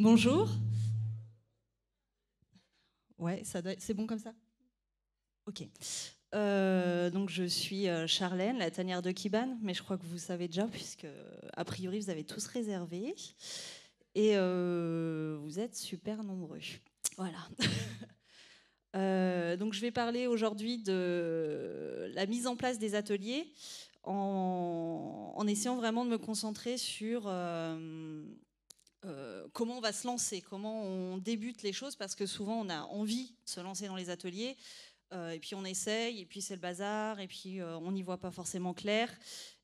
Bonjour. Ouais, c'est bon comme ça? Ok. Euh, donc je suis euh, Charlène, la tanière de Kiban, mais je crois que vous savez déjà puisque a priori vous avez tous réservé et euh, vous êtes super nombreux. Voilà. donc je vais parler aujourd'hui de la mise en place des ateliers en essayant vraiment de me concentrer sur comment on va se lancer, comment on débute les choses, parce que souvent on a envie de se lancer dans les ateliers, euh, et puis on essaye, et puis c'est le bazar, et puis euh, on n'y voit pas forcément clair.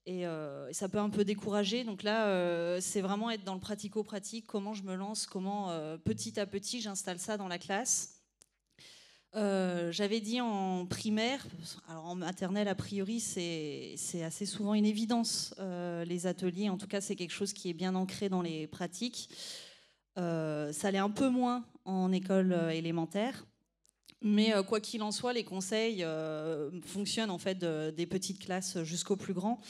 Euh, et, ça peut un peu décourager. Donc là, c'est vraiment être dans le pratico-pratique, comment je me lance, comment petit à petit j'installe ça dans la classe. J'avais dit en primaire, alors en maternelle a priori c'est assez souvent une évidence, les ateliers, en tout cas c'est quelque chose qui est bien ancré dans les pratiques. ça l'est un peu moins en école élémentaire. Mais euh, quoi qu'il en soit, les conseils euh, fonctionnent en fait des petites classes jusqu'au plus grand.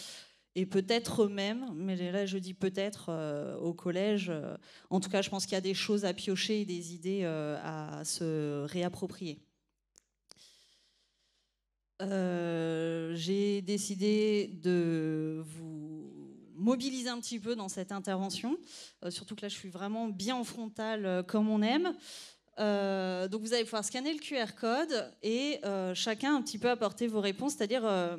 Et peut-être même, mais là je dis peut-être euh, au collège, en tout cas je pense qu'il y a des choses à piocher et des idées à se réapproprier. J'ai décidé de vous mobiliser un petit peu dans cette intervention, surtout que là je suis vraiment bien en frontal comme on aime. Euh, donc vous allez pouvoir scanner le QR code et euh, chacun un petit peu apporter vos réponses, c'est-à-dire euh,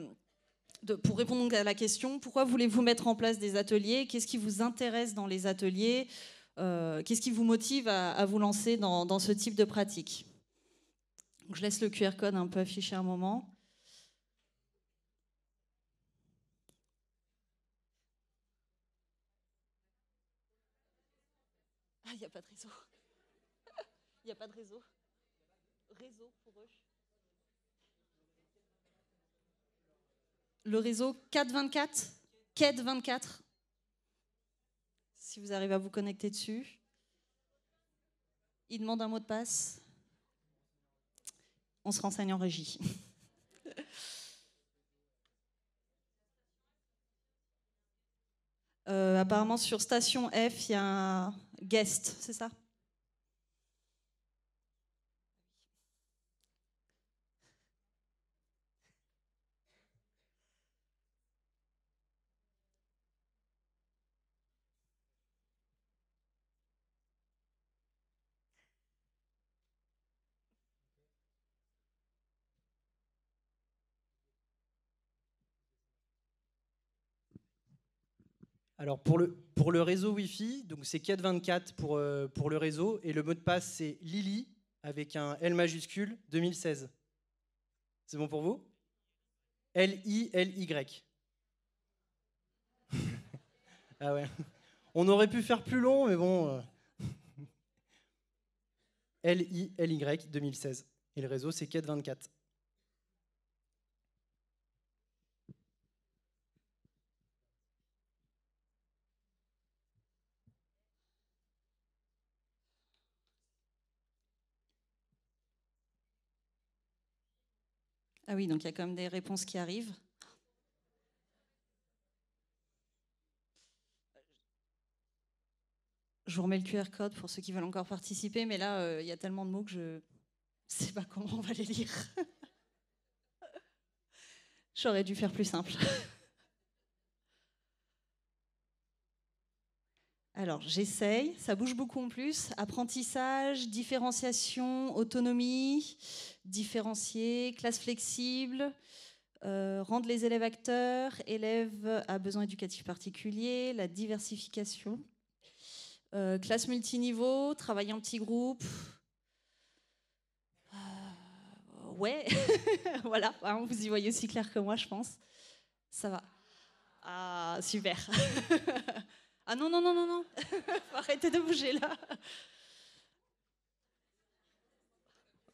pour répondre à la question pourquoi voulez-vous mettre en place des ateliers, qu'est-ce qui vous intéresse dans les ateliers, qu'est-ce qui vous motive à, vous lancer dans, ce type de pratique? je laisse le QR code un peu affiché un moment. Ah, il n'y a pas de réseau. Il n'y a pas de réseau. Réseau pour eux. Le réseau 424, QED 24. Si vous arrivez à vous connecter dessus. Il demande un mot de passe. On se renseigne en régie. Euh, apparemment, sur station F, il y a un guest, c'est ça? Alors pour le, pour le réseau Wi-Fi, c'est 424 pour, euh, pour le réseau et le mot de passe c'est Lily avec un L majuscule 2016. C'est bon pour vous? L-I-L-Y. ah ouais. On aurait pu faire plus long, mais bon. Euh. L-I-L-Y 2016. Et le réseau c'est 424. Ah oui, donc il y a quand même des réponses qui arrivent. Je vous remets le QR code pour ceux qui veulent encore participer, mais là, euh, il y a tellement de mots que je ne sais pas comment on va les lire. J'aurais dû faire plus simple. Alors, j'essaye, ça bouge beaucoup en plus. Apprentissage, différenciation, autonomie, différencier, classe flexible, euh, rendre les élèves acteurs, élèves à besoins éducatifs particuliers, la diversification, euh, classe multiniveau, travailler en petits groupes. Euh, ouais, voilà, hein, vous y voyez aussi clair que moi, je pense. Ça va. Ah, super. Ah non, non, non, non, non. Arrêtez de bouger là.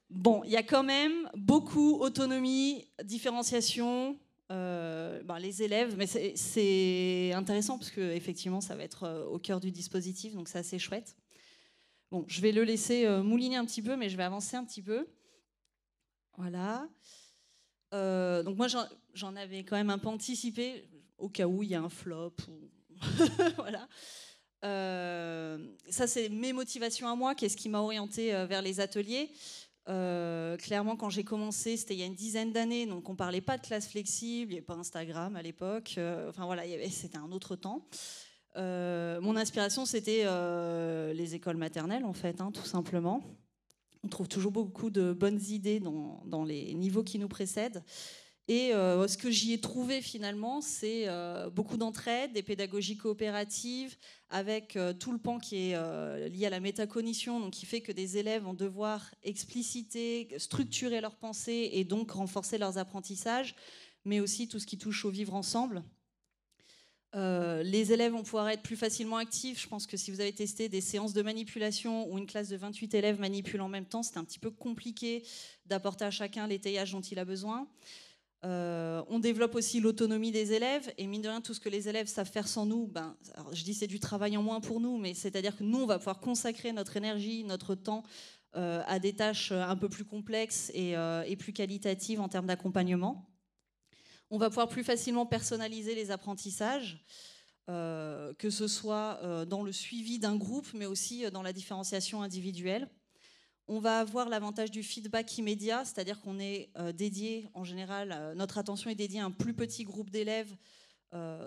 Bon, il y a quand même beaucoup autonomie, différenciation. Euh, ben, les élèves, mais c'est intéressant parce que effectivement, ça va être euh, au cœur du dispositif, donc c'est assez chouette. Bon, je vais le laisser euh, mouliner un petit peu, mais je vais avancer un petit peu. Voilà. donc moi, j'en avais quand même un peu anticipé au cas où il y a un flop ou voilà. ça, c'est mes motivations à moi, qu'est-ce qui m'a orienté vers les ateliers. clairement, quand j'ai commencé, c'était il y a une dizaine d'années, donc on parlait pas de classe flexible, il n'y avait pas Instagram à l'époque. enfin voilà, c'était un autre temps. mon inspiration, c'était les écoles maternelles, en fait, hein, tout simplement. On trouve toujours beaucoup de bonnes idées dans, les niveaux qui nous précèdent. Et euh, ce que j'y ai trouvé finalement, c'est euh, beaucoup d'entraide, des pédagogies coopératives, avec euh, tout le pan qui est lié à la métacognition, donc qui fait que des élèves vont devoir expliciter, structurer leurs pensées et donc renforcer leurs apprentissages, mais aussi tout ce qui touche au vivre ensemble. Les élèves vont pouvoir être plus facilement actifs. Je pense que si vous avez testé des séances de manipulation où une classe de 28 élèves manipule en même temps, c'est un petit peu compliqué d'apporter à chacun l'étayage dont il a besoin. Euh, on développe aussi l'autonomie des élèves et mine de rien tout ce que les élèves savent faire sans nous, ben, je dis c'est du travail en moins pour nous, mais c'est-à-dire que nous on va pouvoir consacrer notre énergie, notre temps euh, à des tâches un peu plus complexes et plus qualitatives en termes d'accompagnement. On va pouvoir plus facilement personnaliser les apprentissages, euh, que ce soit euh, dans le suivi d'un groupe, mais aussi euh, dans la différenciation individuelle. On va avoir l'avantage du feedback immédiat, c'est-à-dire qu'on est, dédié, en général, notre attention est dédiée à un plus petit groupe d'élèves.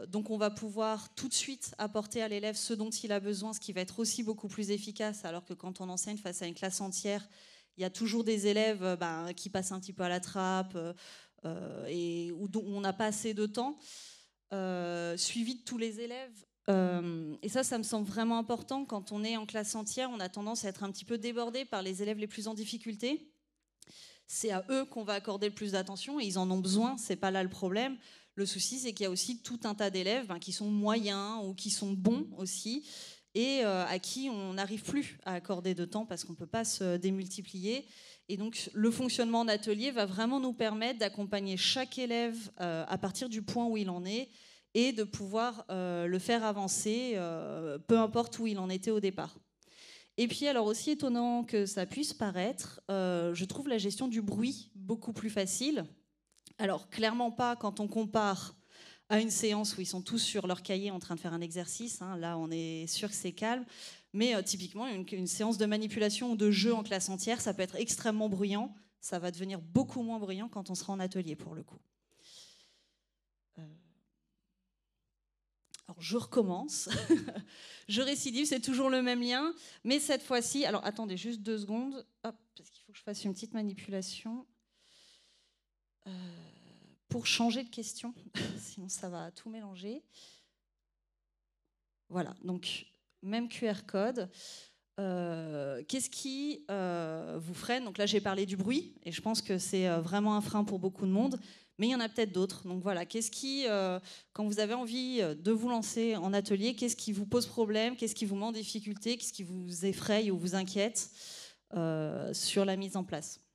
donc on va pouvoir tout de suite apporter à l'élève ce dont il a besoin, ce qui va être aussi beaucoup plus efficace, alors que quand on enseigne face à une classe entière, il y a toujours des élèves ben, qui passent un petit peu à la trappe, euh, et où, on n'a pas assez de temps, euh, suivi de tous les élèves. Euh, et ça, ça me semble vraiment important. Quand on est en classe entière, on a tendance à être un petit peu débordé par les élèves les plus en difficulté. C'est à eux qu'on va accorder le plus d'attention et ils en ont besoin, c'est pas là le problème. Le souci, c'est qu'il y a aussi tout un tas d'élèves ben, qui sont moyens ou qui sont bons aussi et à qui on n'arrive plus à accorder de temps parce qu'on ne peut pas se démultiplier. Et donc, le fonctionnement en atelier va vraiment nous permettre d'accompagner chaque élève euh, à partir du point où il en est et de pouvoir euh, le faire avancer, euh, peu importe où il en était au départ. Et puis, alors aussi étonnant que ça puisse paraître, je trouve la gestion du bruit beaucoup plus facile. Alors, clairement pas quand on compare à une séance où ils sont tous sur leur cahier en train de faire un exercice. Hein. Là, on est sûr que c'est calme. Mais euh, typiquement, une, séance de manipulation ou de jeu en classe entière, ça peut être extrêmement bruyant. Ça va devenir beaucoup moins bruyant quand on sera en atelier, pour le coup. Alors, je recommence. je récidive, c'est toujours le même lien. Mais cette fois-ci, alors attendez juste deux secondes. Hop, parce qu'il faut que je fasse une petite manipulation. Euh, pour changer de question, sinon ça va tout mélanger. Voilà, donc même QR code. Euh, qu'est-ce qui euh, vous freine? Donc là, j'ai parlé du bruit, et je pense que c'est vraiment un frein pour beaucoup de monde, mais il y en a peut-être d'autres. Donc voilà, qu'est-ce qui, quand vous avez envie de vous lancer en atelier, qu'est-ce qui vous pose problème Qu'est-ce qui vous met en difficulté Qu'est-ce qui vous effraie ou vous inquiète sur la mise en place?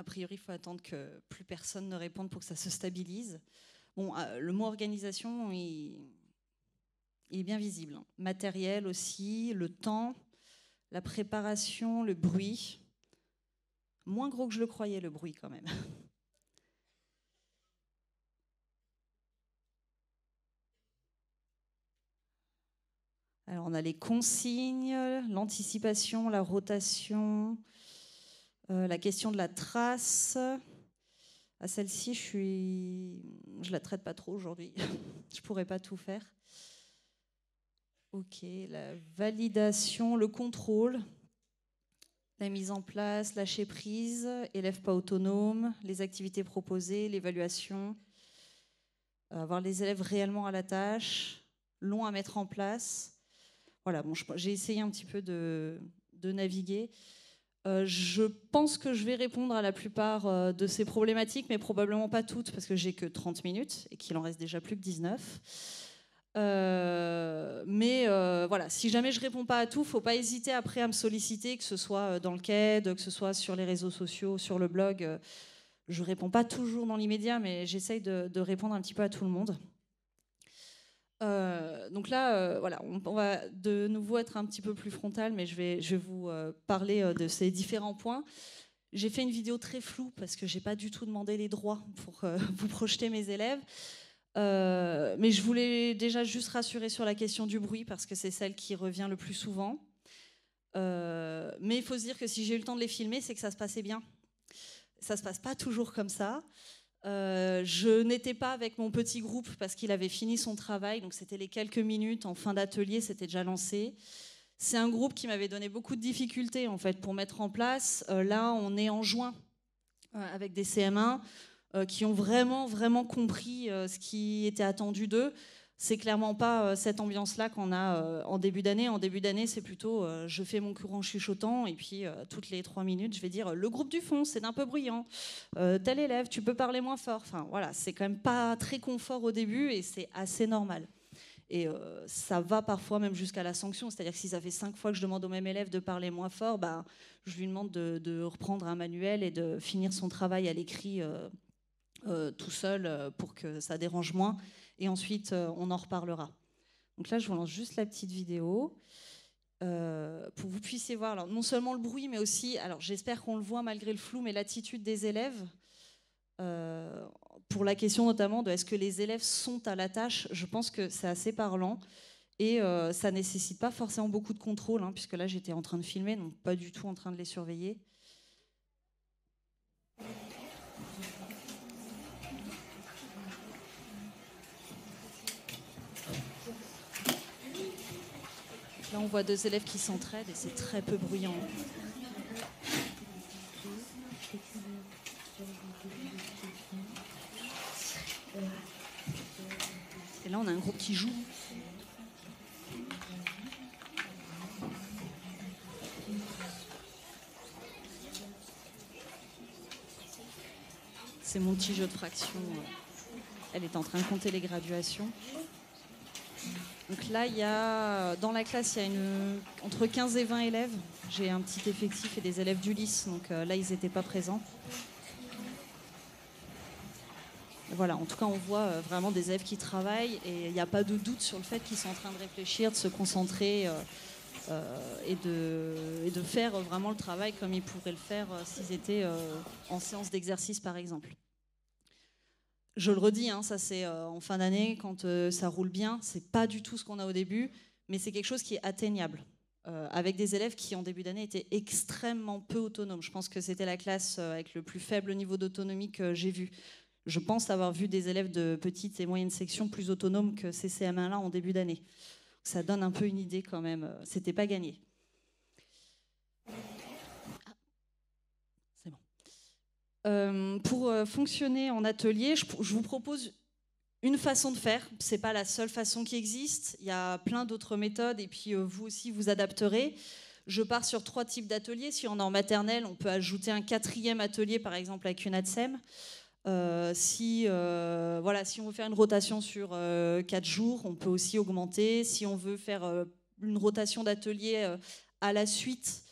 A priori, il faut attendre que plus personne ne réponde pour que ça se stabilise. Euh, le mot organisation, il, est bien visible. Hein. Matériel aussi, le temps, la préparation, le bruit. Moins gros que je le croyais, le bruit quand même. Alors on a les consignes, l'anticipation, la rotation, euh, la question de la trace, à celle-ci, je suis, je la traite pas trop aujourd'hui. je pourrais pas tout faire. Ok, la validation, le contrôle, la mise en place, lâcher prise, élève pas autonome, les activités proposées, l'évaluation, avoir les élèves réellement à la tâche, long à mettre en place. Voilà, bon, j'ai essayé un petit peu de naviguer. Euh, je pense que je vais répondre à la plupart euh, de ces problématiques, mais probablement pas toutes, parce que j'ai que 30 minutes et qu'il en reste déjà plus que 19. mais voilà, si jamais je réponds pas à tout, faut pas hésiter après à me solliciter, que ce soit dans le CAID, que ce soit sur les réseaux sociaux, sur le blog. Je réponds pas toujours dans l'immédiat, mais j'essaye de, répondre un petit peu à tout le monde. Euh, donc là, euh, voilà, on, va de nouveau être un petit peu plus frontal, mais je vais, vous euh, parler de ces différents points. J'ai fait une vidéo très floue parce que j'ai pas du tout demandé les droits pour vous projeter mes élèves. mais je voulais déjà juste rassurer sur la question du bruit parce que c'est celle qui revient le plus souvent. mais il faut se dire que si j'ai eu le temps de les filmer, c'est que ça se passait bien. Ça se passe pas toujours comme ça. Euh, je n'étais pas avec mon petit groupe parce qu'il avait fini son travail, donc c'était les quelques minutes en fin d'atelier, c'était déjà lancé. C'est un groupe qui m'avait donné beaucoup de difficultés en fait pour mettre en place. Euh, là, on est en juin euh, avec des CM1 qui ont vraiment vraiment compris ce qui était attendu d'eux c'est clairement pas euh, cette ambiance-là qu'on a euh, en début d'année. En début d'année, c'est plutôt euh, je fais mon courant chuchotant et puis toutes les trois minutes, je vais dire le groupe du fond, c'est un peu bruyant. tel élève, tu peux parler moins fort. Enfin voilà, c'est quand même pas très confort au début et c'est assez normal. Et ça va parfois même jusqu'à la sanction. C'est-à-dire que si ça fait cinq fois que je demande au même élève de parler moins fort, bah, je lui demande de, reprendre un manuel et de finir son travail à l'écrit tout seul pour que ça dérange moins et ensuite euh, on en reparlera. Donc là, je vous lance juste la petite vidéo euh, pour que vous puissiez voir non seulement le bruit, mais aussi, alors j'espère qu'on le voit malgré le flou, mais l'attitude des élèves. Euh, pour la question notamment de est-ce que les élèves sont à la tâche, je pense que c'est assez parlant. Et ça nécessite pas forcément beaucoup de contrôle, hein, puisque là j'étais en train de filmer, donc pas du tout en train de les surveiller. Là, on voit deux élèves qui s'entraident et c'est très peu bruyant. Et là, on a un groupe qui joue. C'est mon petit jeu de fraction. Elle est en train de compter les graduations. Donc là, il y a, dans la classe, il y a entre 15 et 20 élèves. J'ai un petit effectif et des élèves d'Ulysse, donc euh, là, ils n'étaient pas présents. Voilà, en tout cas, on voit euh, vraiment des élèves qui travaillent et il n'y a pas de doute sur le fait qu'ils sont en train de réfléchir, de se concentrer euh, et, de, faire vraiment le travail comme ils pourraient le faire s'ils étaient en séance d'exercice, par exemple. Je le redis, hein, ça c'est euh, en fin d'année, quand euh, ça roule bien, c'est pas du tout ce qu'on a au début, mais c'est quelque chose qui est atteignable. Euh, avec des élèves qui en début d'année étaient extrêmement peu autonomes. Je pense que c'était la classe avec le plus faible niveau d'autonomie que j'ai vu. Je pense avoir vu des élèves de petite et moyenne section plus autonomes que ces CM1 là en début d'année. Ça donne un peu une idée quand même. C'était pas gagné. Euh, pour euh, fonctionner en atelier, je, vous propose une façon de faire. C'est pas la seule façon qui existe. Il y a plein d'autres méthodes et puis euh, vous aussi vous adapterez. Je pars sur trois types d'ateliers. Si on est en maternelle, on peut ajouter un quatrième atelier, par exemple avec une ADSEM. si, voilà, si on veut faire une rotation sur quatre jours, on peut aussi augmenter. Si on veut faire une rotation d'atelier à la suite,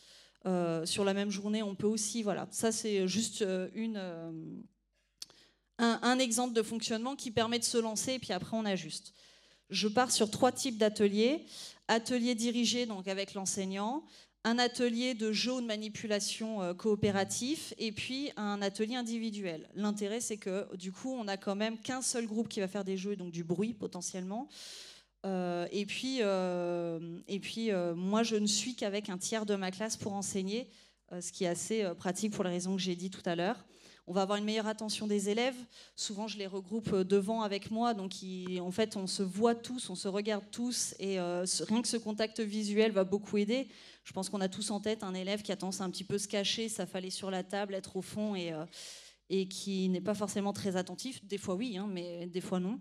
euh, sur la même journée, on peut aussi, voilà, ça c'est juste euh, une, euh, un, exemple de fonctionnement qui permet de se lancer et puis après on ajuste. Je pars sur trois types d'ateliers. Atelier dirigé donc avec l'enseignant, un atelier de jeu ou de manipulation coopératif et puis un atelier individuel. L'intérêt c'est que du coup on a quand même qu'un seul groupe qui va faire des jeux donc du bruit potentiellement. Euh, et puis, euh, et puis euh, moi, je ne suis qu'avec un tiers de ma classe pour enseigner, ce qui est assez pratique pour les raisons que j'ai dit tout à l'heure. On va avoir une meilleure attention des élèves. Souvent, je les regroupe devant avec moi. Donc, en fait, on se voit tous, on se regarde tous. Et rien que ce contact visuel va beaucoup aider. Je pense qu'on a tous en tête un élève qui a tendance à un petit peu se cacher, s'affaler sur la table, être au fond et, qui n'est pas forcément très attentif. Des fois, oui, hein, mais des fois, non.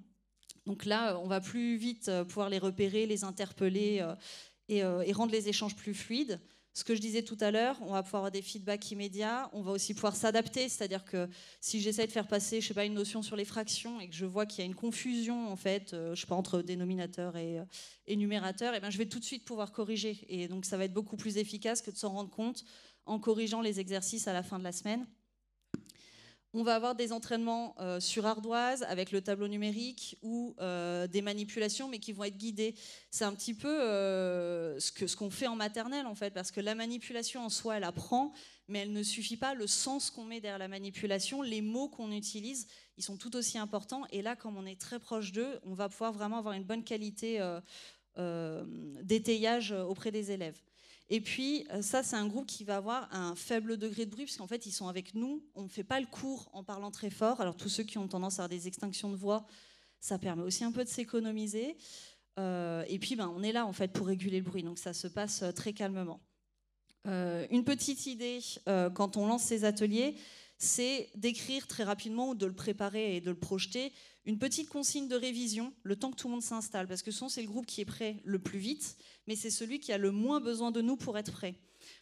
Donc là, euh, on va plus vite euh, pouvoir les repérer, les interpeller euh, et, rendre les échanges plus fluides. ce que je disais tout à l'heure, on va pouvoir avoir des feedbacks immédiats, on va aussi pouvoir s'adapter, c'est-à-dire que si j'essaie de faire passer, je sais pas, une notion sur les fractions et que je vois qu'il y a une confusion en fait, je sais pas entre dénominateur et, euh, numérateur, et eh ben je vais tout de suite pouvoir corriger. Et donc ça va être beaucoup plus efficace que de s'en rendre compte en corrigeant les exercices à la fin de la semaine. On va avoir des entraînements euh, sur ardoise avec le tableau numérique ou euh, des manipulations, mais qui vont être guidées. C'est un petit peu euh, ce qu'on fait en maternelle, en fait, parce que la manipulation en soi, elle apprend, mais elle ne suffit pas. Le sens qu'on met derrière la manipulation, les mots qu'on utilise, ils sont tout aussi importants. Et là, comme on est très proche d'eux, on va pouvoir vraiment avoir une bonne qualité d'étayage auprès des élèves. Et puis, euh, ça, c'est un groupe qui va avoir un faible degré de bruit, parce qu'en fait, ils sont avec nous. On ne fait pas le cours en parlant très fort. Alors, tous ceux qui ont tendance à avoir des extinctions de voix, ça permet aussi un peu de s'économiser. Euh, et puis, ben, on est là, en fait, pour réguler le bruit. Donc, ça se passe euh, très calmement. une petite idée, quand on lance ces ateliers, c'est d'écrire très rapidement ou de le préparer et de le projeter une petite consigne de révision le temps que tout le monde s'installe, parce que souvent c'est le groupe qui est prêt le plus vite, mais c'est celui qui a le moins besoin de nous pour être prêt.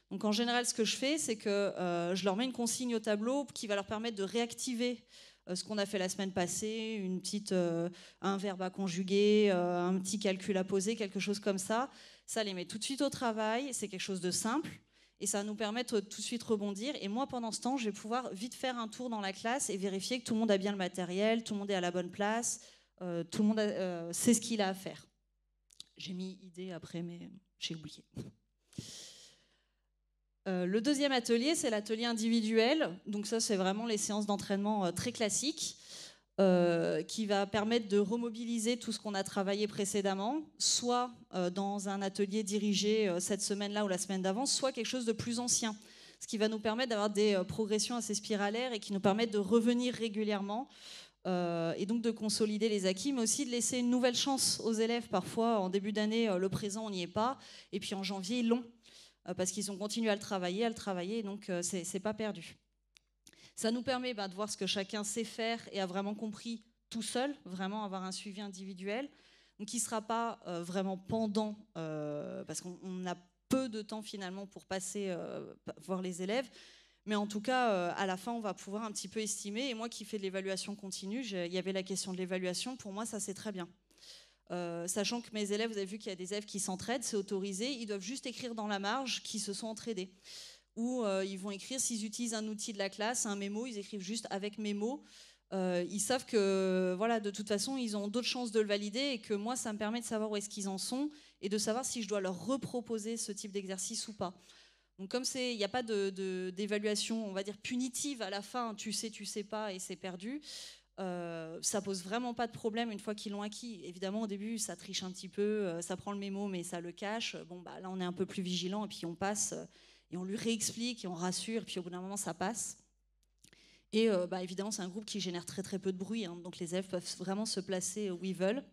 Donc en général, ce que je fais, c'est que euh, je leur mets une consigne au tableau qui va leur permettre de réactiver euh, ce qu'on a fait la semaine passée, une petite, euh, un verbe à conjuguer, un petit calcul à poser, quelque chose comme ça. Ça les met tout de suite au travail, c'est quelque chose de simple et ça va nous permettre tout de suite rebondir. Et moi, pendant ce temps, je vais pouvoir vite faire un tour dans la classe et vérifier que tout le monde a bien le matériel, tout le monde est à la bonne place, euh, tout le monde euh, sait ce qu'il a à faire. J'ai mis idée après, mais j'ai oublié. Euh, le deuxième atelier, c'est l'atelier individuel. Donc ça, c'est vraiment les séances d'entraînement très classiques. Euh, qui va permettre de remobiliser tout ce qu'on a travaillé précédemment, soit euh, dans un atelier dirigé euh, cette semaine-là ou la semaine d'avant, soit quelque chose de plus ancien, ce qui va nous permettre d'avoir des progressions assez spiralaires et qui nous permettent de revenir régulièrement et donc de consolider les acquis, mais aussi de laisser une nouvelle chance aux élèves. Parfois, en début d'année, le présent, on n'y est pas, et puis en janvier, ils l'ont, parce qu'ils ont continué à le travailler, à le travailler, donc c'est pas perdu. Ça nous permet bah, de voir ce que chacun sait faire et a vraiment compris tout seul, vraiment avoir un suivi individuel, donc qui ne sera pas euh, vraiment pendant, euh, parce qu'on a peu de temps finalement pour passer euh, voir les élèves, mais en tout cas, à la fin, on va pouvoir un petit peu estimer. Et moi qui fais de l'évaluation continue, il y avait la question de l'évaluation, pour moi, ça c'est très bien. sachant que mes élèves, vous avez vu qu'il y a des élèves qui s'entraident, c'est autorisé, ils doivent juste écrire dans la marge qu'ils se sont entraidés où euh, ils vont écrire, s'ils utilisent un outil de la classe, un mémo, ils écrivent juste avec mémo. Euh, ils savent que voilà, de toute façon, ils ont d'autres chances de le valider et que moi, ça me permet de savoir où est-ce qu'ils en sont et de savoir si je dois leur reproposer ce type d'exercice ou pas. Donc comme il n'y a pas d'évaluation, on va dire punitive à la fin, tu sais, tu sais pas et c'est perdu. Euh, ça pose vraiment pas de problème une fois qu'ils l'ont acquis. Évidemment, au début, ça triche un petit peu, euh, ça prend le mémo, mais ça le cache. Bon, bah là, on est un peu plus vigilant et puis on passe et on lui réexplique et on rassure, et puis au bout d'un moment, ça passe. Et euh, bah, évidemment, c'est un groupe qui génère très très peu de bruit, hein, donc les élèves peuvent vraiment se placer où ils veulent.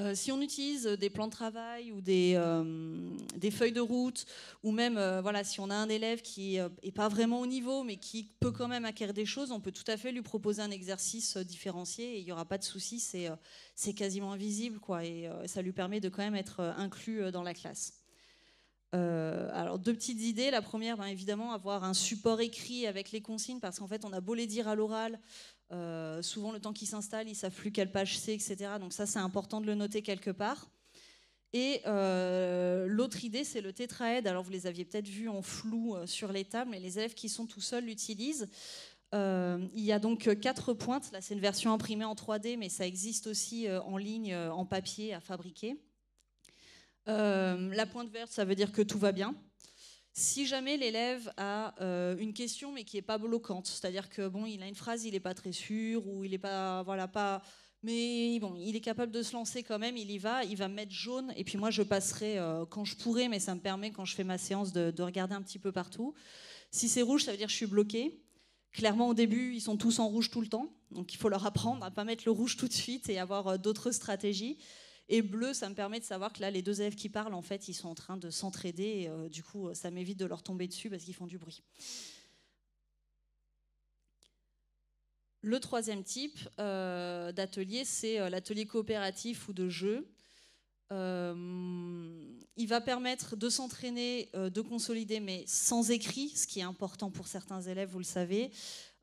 Euh, si on utilise des plans de travail ou des, euh, feuilles de route, ou même voilà, si on a un élève qui n'est pas vraiment au niveau, mais qui peut quand même acquérir des choses, on peut tout à fait lui proposer un exercice différencié et il n'y aura pas de souci, c'est quasiment invisible, quoi, et ça lui permet de quand même être inclus dans la classe. Euh, alors deux petites idées. La première, ben, évidemment, avoir un support écrit avec les consignes, parce qu'en fait, on a beau les dire à l'oral, euh, souvent le temps qu'ils s'installent, ils savent plus quelle page c'est, etc. Donc ça, c'est important de le noter quelque part. Et euh, l'autre idée, c'est le tétraède. Alors vous les aviez peut-être vus en flou sur les tables, mais les élèves qui sont tout seuls l'utilisent. il y a donc quatre pointes. Là, c'est une version imprimée en 3D, mais ça existe aussi en ligne, en papier à fabriquer. Euh, la pointe verte, ça veut dire que tout va bien. Si jamais l'élève a euh, une question mais qui n'est pas bloquante, c'est-à-dire que bon, il a une phrase, il n'est pas très sûr ou il n'est pas, voilà, pas, mais bon, il est capable de se lancer quand même, il y va, il va mettre jaune et puis moi je passerai euh, quand je pourrai, mais ça me permet quand je fais ma séance de, de regarder un petit peu partout. Si c'est rouge, ça veut dire que je suis bloqué. Clairement, au début, ils sont tous en rouge tout le temps, donc il faut leur apprendre à pas mettre le rouge tout de suite et avoir d'autres stratégies. Et bleu, ça me permet de savoir que là, les deux élèves qui parlent, en fait, ils sont en train de s'entraider. Euh, du coup, ça m'évite de leur tomber dessus parce qu'ils font du bruit. Le troisième type euh, d'atelier, c'est euh, l'atelier coopératif ou de jeu. il va permettre de s'entraîner, de consolider, mais sans écrit, ce qui est important pour certains élèves, vous le savez.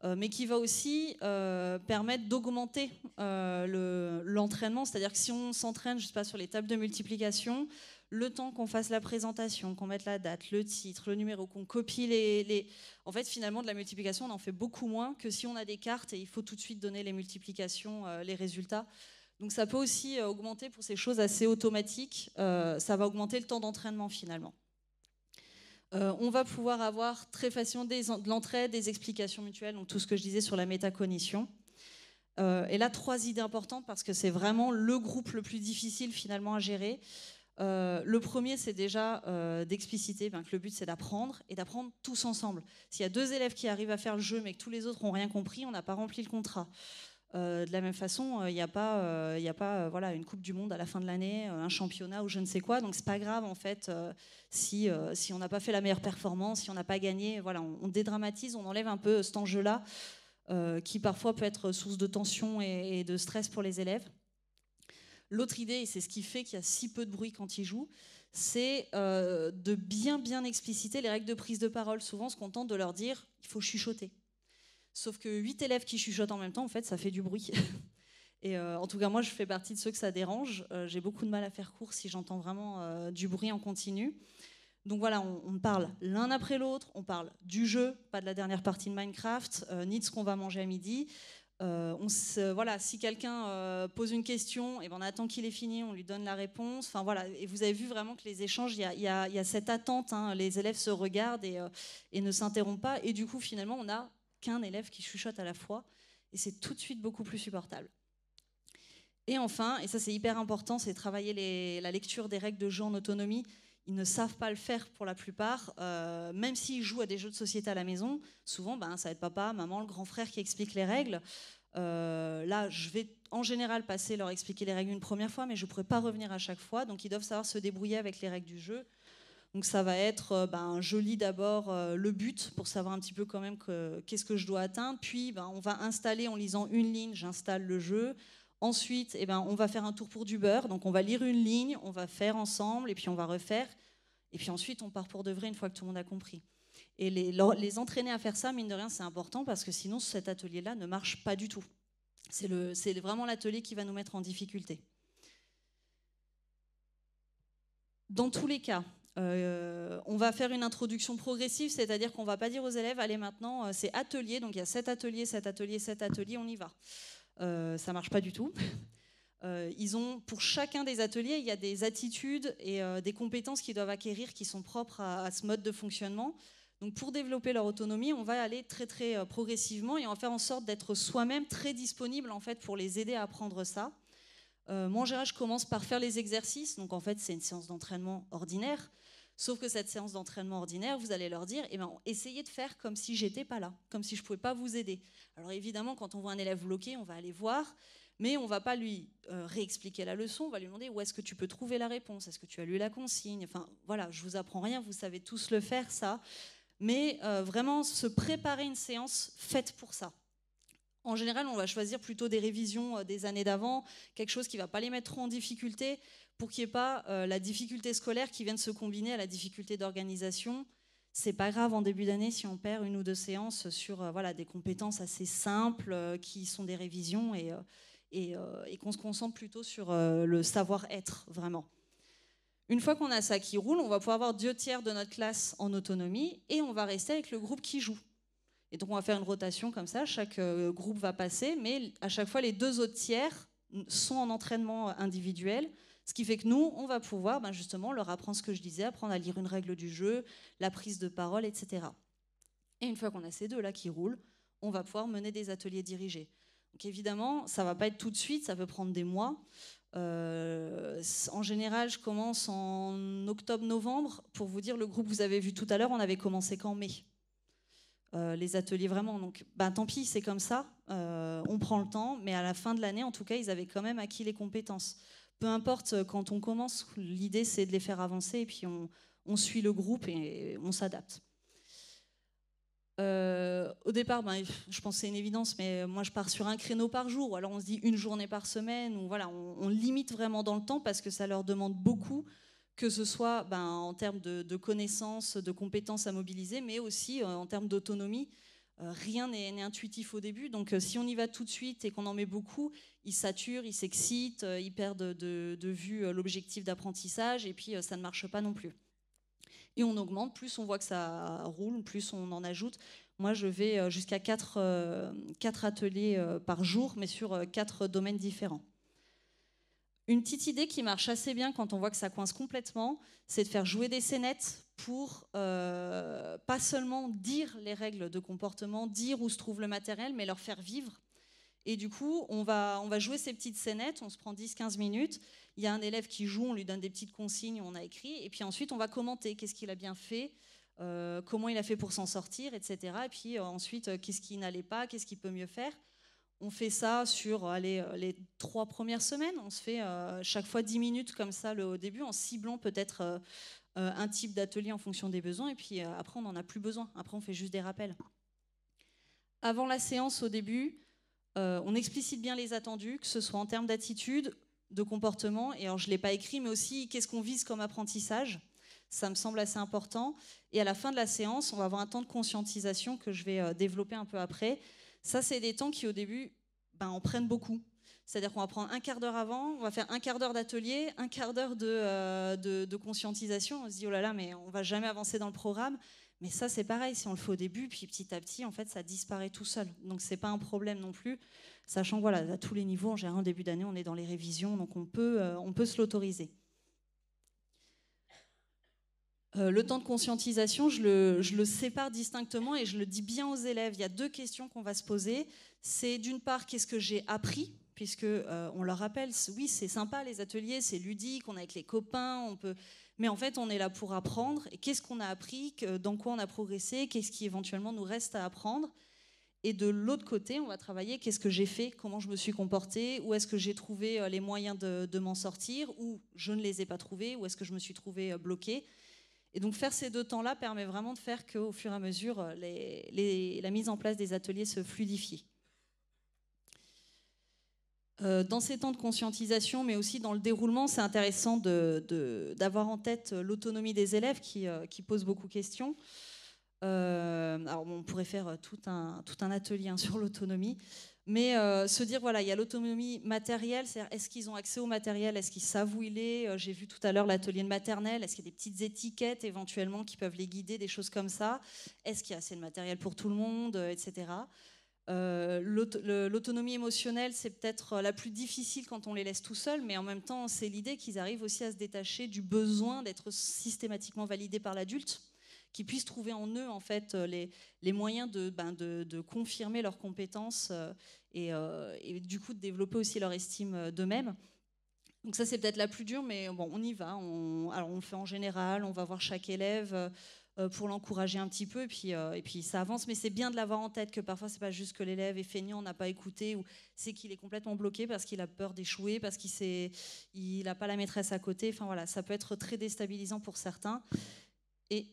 Euh, mais qui va aussi euh, permettre d'augmenter euh, l'entraînement. C'est-à-dire que si on s'entraîne, je sais pas, sur les tables de multiplication, le temps qu'on fasse la présentation, qu'on mette la date, le titre, le numéro, qu'on copie les, En fait, finalement, de la multiplication, on en fait beaucoup moins que si on a des cartes et il faut tout de suite donner les multiplications, les résultats. Donc ça peut aussi augmenter pour ces choses assez automatiques, ça va augmenter le temps d'entraînement finalement. Euh, on va pouvoir avoir très facilement de l'entraide, des explications mutuelles, donc tout ce que je disais sur la métacognition. Euh, et là, trois idées importantes parce que c'est vraiment le groupe le plus difficile finalement à gérer. Euh, le premier, c'est déjà d'expliciter ben, que le but, c'est d'apprendre et d'apprendre tous ensemble. S'il y a deux élèves qui arrivent à faire le jeu mais que tous les autres n'ont rien compris, on n'a pas rempli le contrat. Euh, de la même façon, il n'y a pas, euh, a pas euh, voilà, une Coupe du Monde à la fin de l'année, un championnat ou je ne sais quoi. Donc c'est pas grave en fait si, si on n'a pas fait la meilleure performance, si on n'a pas gagné. Voilà, on, dédramatise, on enlève un peu cet enjeu-là qui parfois peut être source de tension et, de stress pour les élèves. L'autre idée, et c'est ce qui fait qu'il y a si peu de bruit quand ils jouent, c'est de bien bien expliciter les règles de prise de parole. Souvent, on se contente de leur dire il faut chuchoter. Sauf que 8 élèves qui chuchotent en même temps, en fait, ça fait du bruit. Et euh, en tout cas, moi, je fais partie de ceux que ça dérange. Euh, j'ai beaucoup de mal à faire court si j'entends vraiment euh, du bruit en continu. Donc voilà, on, parle l'un après l'autre, on parle du jeu, pas de la dernière partie de Minecraft, ni de ce qu'on va manger à midi. voilà, si quelqu'un pose une question, et ben on attend qu'il ait fini, on lui donne la réponse. Enfin voilà, et vous avez vu vraiment que les échanges, il y, a, cette attente. Hein. les élèves se regardent et ne s'interrompent pas. Et du coup, finalement, on a qu'un élève qui chuchote à la fois, et c'est tout de suite beaucoup plus supportable. Et enfin, et ça c'est hyper important, c'est travailler la lecture des règles de jeu en autonomie. Ils ne savent pas le faire pour la plupart, euh, même s'ils jouent à des jeux de société à la maison. Souvent, ben, ça va être papa, maman, le grand frère qui explique les règles. Euh, là, je vais en général passer leur expliquer les règles une première fois, mais je ne pourrai pas revenir à chaque fois. Donc, ils doivent savoir se débrouiller avec les règles du jeu. Donc ça va être, euh, ben, je lis d'abord euh, le but pour savoir un petit peu quand même qu'est-ce que je dois atteindre. Puis ben, on va installer en lisant une ligne, j'installe le jeu. Ensuite, eh ben, on va faire un tour pour du beurre. Donc on va lire une ligne, on va faire ensemble et puis on va refaire. Et puis ensuite, on part pour de vrai une fois que tout le monde a compris. Et les, les entraîner à faire ça, mine de rien, c'est important parce que sinon, cet atelier-là ne marche pas du tout. C'est vraiment l'atelier qui va nous mettre en difficulté. Dans tous les cas, euh, on va faire une introduction progressive, c'est-à-dire qu'on ne va pas dire aux élèves, allez maintenant, euh, c'est atelier, donc il y a cet atelier, cet atelier, cet atelier, on y va. Euh, ça marche pas du tout. ils ont, pour chacun des ateliers, il y a des attitudes et des compétences qu'ils doivent acquérir qui sont propres à, ce mode de fonctionnement. Donc pour développer leur autonomie, on va aller très très progressivement et on va faire en sorte d'être soi-même très disponible en fait pour les aider à apprendre ça. moi en général, je commence par faire les exercices. Donc en fait, c'est une séance d'entraînement ordinaire. Sauf que cette séance d'entraînement ordinaire, vous allez leur dire, eh ben, essayez de faire comme si j'étais pas là, comme si je pouvais pas vous aider. Alors évidemment, quand on voit un élève bloqué, on va aller voir, mais on va pas lui euh, réexpliquer la leçon, on va lui demander où est-ce que tu peux trouver la réponse, est-ce que tu as lu la consigne? Enfin voilà, je vous apprends rien, vous savez tous le faire ça, mais euh, vraiment se préparer une séance faite pour ça. En général, on va choisir plutôt des révisions euh, des années d'avant, quelque chose qui ne va pas les mettre trop en difficulté, pour qu'il n'y ait pas euh, la difficulté scolaire qui vienne se combiner à la difficulté d'organisation. C'est pas grave en début d'année si on perd une ou deux séances sur euh, voilà, des compétences assez simples euh, qui sont des révisions et, et, qu'on se concentre plutôt sur le savoir-être vraiment. Une fois qu'on a ça qui roule, on va pouvoir avoir deux tiers de notre classe en autonomie et on va rester avec le groupe qui joue. Et donc on va faire une rotation comme ça, chaque groupe va passer, mais à chaque fois les deux autres tiers sont en entraînement individuel ce qui fait que nous, on va pouvoir ben, justement leur apprendre ce que je disais, apprendre à lire une règle du jeu, la prise de parole, etc. Et une fois qu'on a ces deux-là qui roulent, on va pouvoir mener des ateliers dirigés. Donc évidemment, ça va pas être tout de suite, ça peut prendre des mois. Euh, en général, je commence en octobre-novembre. Pour vous dire, le groupe que vous avez vu tout à l'heure, on avait commencé qu'en mai. Euh, les ateliers vraiment. Donc, ben, tant pis, c'est comme ça. Euh, on prend le temps, mais à la fin de l'année, en tout cas, ils avaient quand même acquis les compétences peu importe, euh, quand on commence, l'idée c'est de les faire avancer et puis on, suit le groupe et on s'adapte. Euh, au départ, ben, je pense que c'est une évidence, mais moi je pars sur un créneau par jour, ou alors on se dit une journée par semaine, ou voilà, on, limite vraiment dans le temps parce que ça leur demande beaucoup, que ce soit ben, en termes de, connaissances, de compétences à mobiliser, mais aussi en termes d'autonomie. Rien n'est intuitif au début, donc si on y va tout de suite et qu'on en met beaucoup, ils saturent, ils s'excitent, ils perdent de, vue l'objectif d'apprentissage, et puis ça ne marche pas non plus et on augmente, plus on voit que ça roule, plus on en ajoute. Moi, je vais euh, jusqu'à 4, euh, ateliers euh, par jour, mais sur 4 domaines différents. Une petite idée qui marche assez bien quand on voit que ça coince complètement, c'est de faire jouer des scénettes pour pas seulement dire les règles de comportement, dire où se trouve le matériel, mais leur faire vivre. Et du coup, on va, on va jouer ces petites scénettes, on se prend 10-15 minutes, il y a un élève qui joue, on lui donne des petites consignes, on a écrit, et puis ensuite on va commenter qu'est-ce qu'il a bien fait, euh, comment il a fait pour s'en sortir, etc. Et puis euh, ensuite, euh, qu'est-ce qui n'allait pas, qu'est-ce qu'il peut mieux faire. On fait ça sur les trois premières semaines. On se fait chaque fois 10 minutes comme ça le, au début, en ciblant peut-être un type d'atelier en fonction des besoins. Et puis après, on n'en a plus besoin. Après, on fait juste des rappels. Avant la séance, au début, on explicite bien les attendus, que ce soit en termes d'attitude de comportement. Et alors, je ne l'ai pas écrit, mais aussi qu'est-ce qu'on vise comme apprentissage? Ça me semble assez important. Et à la fin de la séance, on va avoir un temps de conscientisation que je vais euh, développer un peu après. Ça, c'est des temps qui, au début, ben, en prennent beaucoup. C'est-à-dire qu'on va prendre un quart d'heure avant, on va faire un quart d'heure d'atelier, un quart d'heure de, euh, de, de, conscientisation. On se dit, oh là là, mais on va jamais avancer dans le programme. Mais ça, c'est pareil, si on le fait au début, puis petit à petit, en fait, ça disparaît tout seul. Donc, c'est pas un problème non plus, sachant voilà, à tous les niveaux, en général, en début d'année, on est dans les révisions, donc on peut, euh, on peut se l'autoriser. Euh, le temps de conscientisation, je le, sépare distinctement et je le dis bien aux élèves. Il y a deux questions qu'on va se poser. C'est d'une part, qu'est-ce que j'ai appris? Puisque euh, on leur rappelle, oui, c'est sympa les ateliers, c'est ludique, on est avec les copains, on peut mais en fait, on est là pour apprendre. Et qu'est-ce qu'on a appris? Dans quoi on a progressé? Qu'est-ce qui éventuellement nous reste à apprendre? Et de l'autre côté, on va travailler qu'est-ce que j'ai fait? Comment je me suis comporté Où est-ce que j'ai trouvé euh, les moyens de, m'en sortir? Ou je ne les ai pas trouvés? Où est-ce que je me suis trouvé euh, bloqué et donc faire ces deux temps-là permet vraiment de faire qu'au fur et à mesure, euh, la mise en place des ateliers se fluidifie. Euh, dans ces temps de conscientisation, mais aussi dans le déroulement, c'est intéressant d'avoir en tête l'autonomie des élèves qui, euh, pose beaucoup de questions. Euh, alors, on pourrait faire tout un, tout un atelier hein, sur l'autonomie, mais se dire voilà, il y a l'autonomie matérielle, c'est-à-dire est-ce qu'ils ont accès au matériel, est-ce qu'ils savent où il est? J'ai vu tout à l'heure l'atelier de maternelle, est-ce qu'il y a des petites étiquettes éventuellement qui peuvent les guider, des choses comme ça? Est-ce qu'il y a assez de matériel pour tout le monde, etc. Euh, l'autonomie émotionnelle, c'est peut-être la plus difficile quand on les laisse tout seuls, mais en même temps, c'est l'idée qu'ils arrivent aussi à se détacher du besoin d'être systématiquement validés par l'adulte, qu'ils puissent trouver en eux en fait les, moyens ben, de, confirmer leurs compétences euh, euh, et, du coup de développer aussi leur estime d'eux-mêmes. Donc ça c'est peut-être la plus dure, mais bon, on y va. alors on le fait en général, on va voir chaque élève. Euh, pour l'encourager un petit peu. Et puis, euh, et puis ça avance, mais c'est bien de l'avoir en tête que parfois c'est pas juste que l'élève est feignant, n'a pas écouté, ou c'est qu'il est complètement bloqué parce qu'il a peur d'échouer, parce qu'il il n'a pas la maîtresse à côté. Enfin voilà, ça peut être très déstabilisant pour certains. Et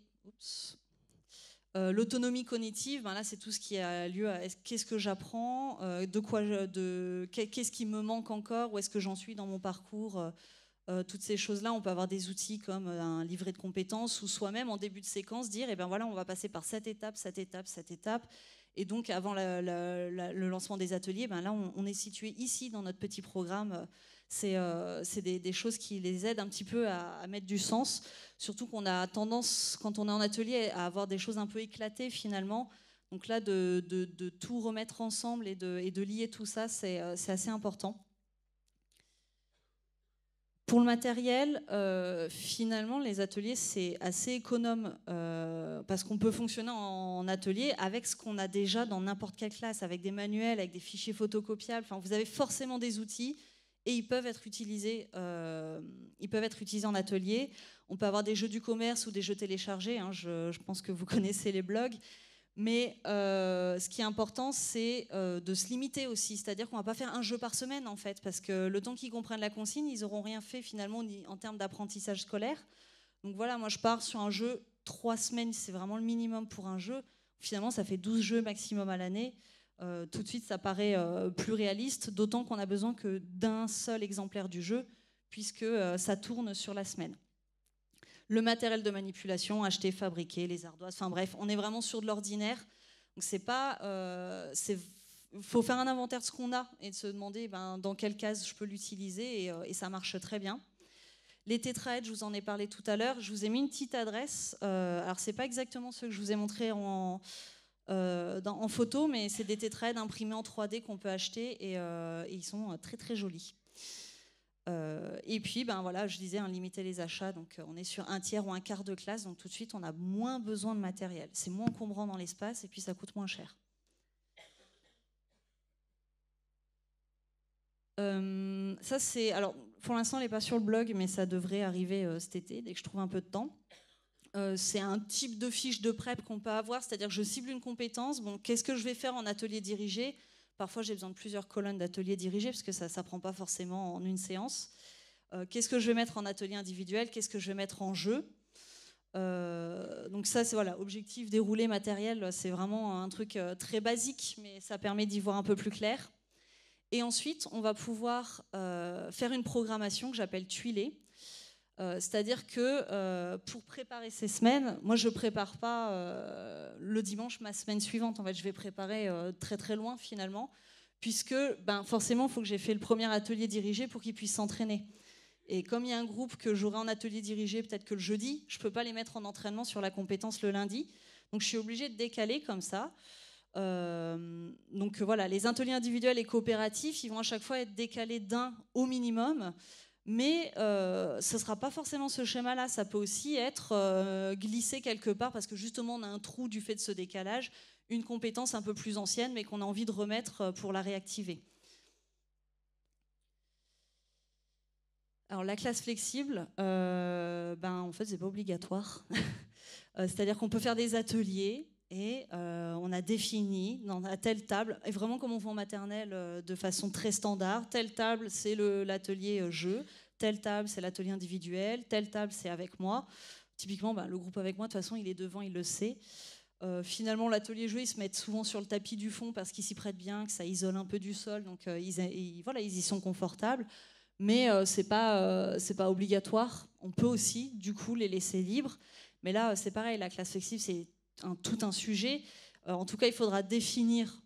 euh, l'autonomie cognitive, ben là, c'est tout ce qui a lieu à qu'est-ce que j'apprends, de quoi, qu'est-ce qui me manque encore, où est-ce que j'en suis dans mon parcours euh, toutes ces choses-là, on peut avoir des outils comme euh, un livret de compétences ou soi-même en début de séquence dire, eh ben voilà, on va passer par cette étape, cette étape, cette étape. Et donc, avant le lancement des ateliers, ben là, on, est situé ici dans notre petit programme. C'est euh, des, choses qui les aident un petit peu à, mettre du sens. Surtout qu'on a tendance, quand on est en atelier, à avoir des choses un peu éclatées finalement. Donc là, de, tout remettre ensemble et de, lier tout ça, c'est assez important. Pour le matériel, euh, finalement, les ateliers, c'est assez économe euh, parce qu'on peut fonctionner en atelier avec ce qu'on a déjà dans n'importe quelle classe, avec des manuels, avec des fichiers photocopiables. Enfin, vous avez forcément des outils et ils peuvent être utilisés, euh, ils peuvent être utilisés en atelier. On peut avoir des jeux du commerce ou des jeux téléchargés. Hein, je, pense que vous connaissez les blogs. Mais euh, ce qui est important, c'est euh, de se limiter aussi. C'est-à-dire qu'on ne va pas faire un jeu par semaine, en fait, parce que le temps qu'ils comprennent la consigne, ils n'auront rien fait finalement en termes d'apprentissage scolaire. Donc voilà, moi je pars sur un jeu, trois semaines, c'est vraiment le minimum pour un jeu. Finalement, ça fait 12 jeux maximum à l'année. Tout de suite, ça paraît plus réaliste, d'autant qu'on a besoin que d'un seul exemplaire du jeu, puisque ça tourne sur la semaine le matériel de manipulation acheté, fabriqué, les ardoises. Enfin bref, on est vraiment sur de l'ordinaire. Donc c'est pas, euh, faut faire un inventaire de ce qu'on a et de se demander ben, dans quelle case je peux l'utiliser et, euh, ça marche très bien. Les tétraèdes, je vous en ai parlé tout à l'heure. Je vous ai mis une petite adresse. Euh, alors c'est pas exactement ce que je vous ai montré en, euh, en photo, mais c'est des tétraèdes imprimés en 3D qu'on peut acheter et, et ils sont très très jolis. Euh, et puis, ben voilà, je disais, hein, limiter les achats. Donc, euh, on est sur un tiers ou un quart de classe. Donc, tout de suite, on a moins besoin de matériel. C'est moins encombrant dans l'espace et puis ça coûte moins cher. Euh, ça, c'est. Alors, pour l'instant, elle n'est pas sur le blog, mais ça devrait arriver cet été, dès que je trouve un peu de temps. C'est un type de fiche de prep qu'on peut avoir, c'est-à-dire que je cible une compétence. Bon, qu'est-ce que je vais faire en atelier dirigé? Parfois, j'ai besoin de plusieurs colonnes d'atelier dirigés parce que ça ne prend pas forcément en une séance. Euh, qu'est-ce que je vais mettre en atelier individuel? Qu'est-ce que je vais mettre en jeu? Euh, donc ça, c'est voilà, objectif déroulé matériel, c'est vraiment un truc euh, très basique, mais ça permet d'y voir un peu plus clair. Et ensuite, on va pouvoir faire une programmation que j'appelle tuiler. Euh, c'est-à-dire que euh, pour préparer ces semaines, moi je ne prépare pas euh, le dimanche ma semaine suivante. En fait, je vais préparer très très loin finalement, puisque ben, forcément, il faut que j'ai fait le premier atelier dirigé pour qu'ils puissent s'entraîner. Et comme il y a un groupe que j'aurai en atelier dirigé peut-être que le jeudi, je ne peux pas les mettre en entraînement sur la compétence le lundi. Donc je suis obligée de décaler comme ça. donc voilà, les ateliers individuels et coopératifs, ils vont à chaque fois être décalés d'un au minimum. Mais euh, ce ne sera pas forcément ce schéma-là. Ça peut aussi être euh, glissé quelque part parce que justement on a un trou du fait de ce décalage, une compétence un peu plus ancienne mais qu'on a envie de remettre euh, pour la réactiver. Alors la classe flexible, ben, en fait c'est pas obligatoire. C'est-à-dire qu'on peut faire des ateliers et on a défini dans la telle table, et vraiment comme on fait en maternelle de façon très standard, telle table c'est l'atelier jeu, telle table c'est l'atelier individuel, telle table c'est avec moi. Typiquement, ben, le groupe avec moi, de toute façon, il est devant, il le sait. finalement, l'atelier jeu, ils se mettent souvent sur le tapis du fond parce qu'ils s'y prêtent bien, que ça isole un peu du sol, donc ils, voilà, ils y sont confortables. Mais ce c'est pas, pas obligatoire. On peut aussi, du coup, les laisser libres. Mais là, c'est pareil, la classe flexible, c'est tout un sujet. Euh, en tout cas, il faudra définir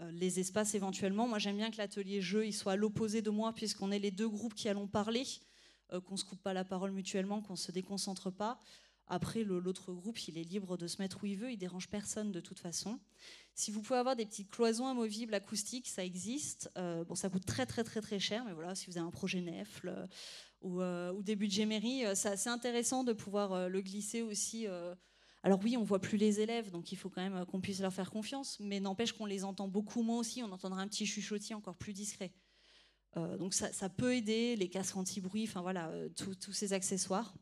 euh, les espaces éventuellement. Moi, j'aime bien que l'atelier jeu il soit à l'opposé de moi, puisqu'on est les deux groupes qui allons parler, euh, qu'on ne se coupe pas la parole mutuellement, qu'on ne se déconcentre pas. Après, l'autre groupe, il est libre de se mettre où il veut, il dérange personne de toute façon. Si vous pouvez avoir des petites cloisons amovibles acoustiques, ça existe. bon, ça coûte très très très très cher, mais voilà, si vous avez un projet Nefl ou, ou, des budgets mairie, c'est assez intéressant de pouvoir le glisser aussi alors oui, on voit plus les élèves, donc il faut quand même euh, qu'on puisse leur faire confiance, mais n'empêche qu'on les entend beaucoup moins aussi, on entendra un petit chuchotis encore plus discret. Euh, donc ça, peut aider, les casques anti-bruit, enfin voilà, euh, tous ces accessoires.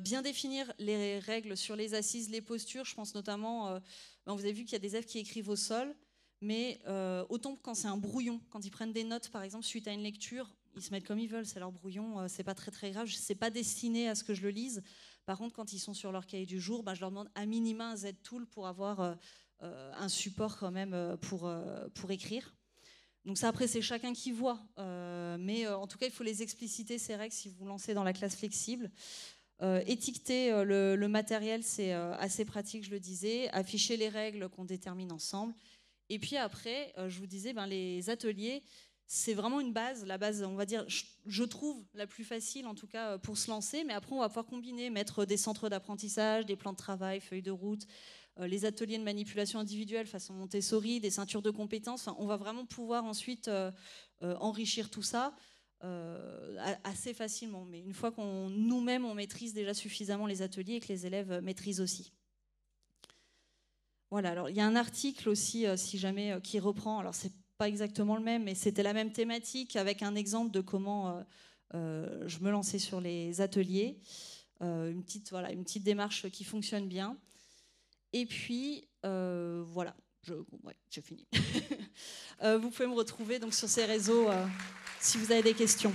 bien définir les règles sur les assises, les postures. Je pense notamment, ben, vous avez vu qu'il y a des élèves qui écrivent au sol, mais autant quand c'est un brouillon, quand ils prennent des notes, par exemple, suite à une lecture, ils se mettent comme ils veulent, c'est leur brouillon, c'est pas très très grave, c'est pas destiné à ce que je le lise. Par contre, quand ils sont sur leur cahier du jour, bah, je leur demande à minima un Z-tool pour avoir euh, euh, un support quand même euh, pour, pour écrire. Donc ça, après, c'est chacun qui voit. mais en tout cas, il faut les expliciter, ces règles, si vous lancez dans la classe flexible. étiqueter le, matériel, c'est assez pratique, je le disais. Afficher les règles qu'on détermine ensemble. Et puis après, je vous disais, ben, les ateliers, c'est vraiment une base, la base, on va dire, je trouve la plus facile en tout cas euh, pour se lancer, mais après on va pouvoir combiner, mettre des centres d'apprentissage, des plans de travail, feuilles de route, euh, les ateliers de manipulation individuelle façon Montessori, des ceintures de compétences. on va vraiment pouvoir ensuite euh, enrichir tout ça assez facilement. Mais une fois qu'on nous-mêmes on maîtrise déjà suffisamment les ateliers et que les élèves maîtrisent aussi. Voilà. Alors il y a un article aussi, si jamais, qui reprend. Alors c'est pas exactement le même, mais c'était la même thématique avec un exemple de comment euh, euh, je me lançais sur les ateliers. Euh, une, petite, voilà, une petite démarche qui fonctionne bien. Et puis, voilà, je, ouais, j'ai fini. vous pouvez me retrouver donc, sur ces réseaux si vous avez des questions.